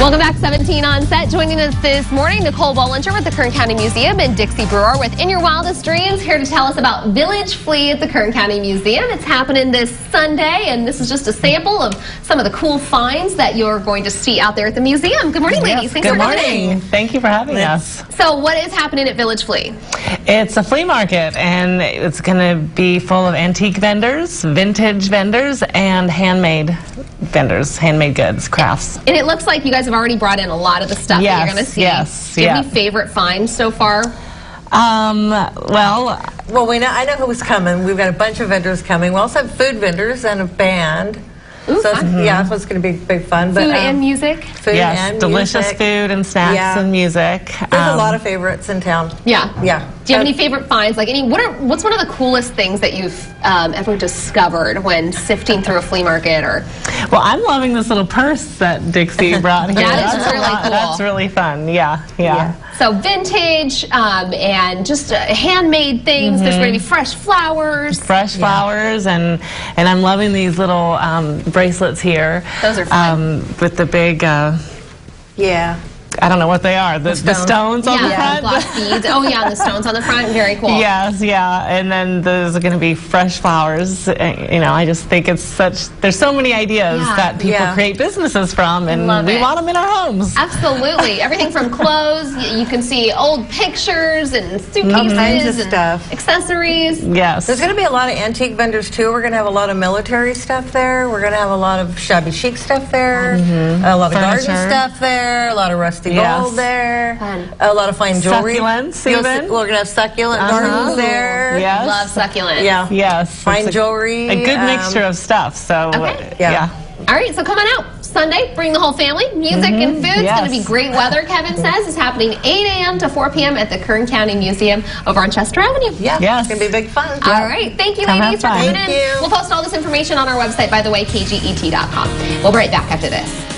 Welcome back, 17 on set. Joining us this morning, Nicole Bollinger with the Kern County Museum and Dixie Brewer with In Your Wildest Dreams, here to tell us about Village Flea at the Kern County Museum. It's happening this Sunday, and this is just a sample of some of the cool finds that you're going to see out there at the museum. Good morning, ladies. Thanks Good for coming in. morning. Thank you for having us. So, what is happening at Village Flea? It's a flea market, and it's going to be full of antique vendors, vintage vendors, and handmade vendors, handmade goods, crafts. And it looks like you guys have already brought in a lot of the stuff that you're going to see. yes, Do you have yeah. any favorite finds so far? Um, well, Well, we know, I know who's coming. We've got a bunch of vendors coming. We also have food vendors and a band. Ooh, so fun. it's, yeah, that's what's going to be big fun. But Food um, and music? food yes, and delicious music. food and snacks Yeah. and music. There's a Um, lot of favorites in town. Yeah. Yeah. Do you have any favorite finds? Like any, what are, what's one of the coolest things that you've um, ever discovered when sifting through a flea market or? Well, I'm loving this little purse that Dixie brought here. That is That's really lot- cool. That's really fun. Yeah, yeah. Yeah. So vintage um, and just uh, handmade things. There's going to be fresh flowers. fresh flowers and and I'm loving these little um, bracelets here. Those are fun. Um, with the big, uh, Yeah. I don't know what they are. The, the stones. stones on the yeah, front. glass beads. Oh yeah, the stones on the front. Very cool. Yes, yeah, and then there's going to be fresh flowers. Uh, You know, I just think it's such. There's so many ideas Yeah. that people Yeah. create businesses from, and Love we it. want them in our homes. Absolutely. Everything from clothes. You can see old pictures and suitcases kinds of and stuff. accessories. Yes. There's going to be a lot of antique vendors too. We're going to have a lot of military stuff there. We're going to have a lot of shabby chic stuff there. A lot of garden stuff there. A lot of rusty Yes. gold there. Fun. A lot of fine jewelry. Succulents, You'll even. see- We're going to have succulent uh-huh. gardens oh. there. Yes. Love succulent. Yeah. Yes. Fine it's a- jewelry, A good um, mixture of stuff. So. Uh, okay. Yeah. yeah. All right, so come on out. Sunday, bring the whole family. Music mm-hmm. and food. It's yes. going to be great weather, Kevin says. It's happening 8 a.m. to 4 p.m. at the Kern County Museum over on Chester Avenue. Yeah. Yes. It's going to be big fun. All right. Thank you, Come ladies, for coming in. Thank. We'll post all this information on our website, by the way, kget.com. We'll be right back after this.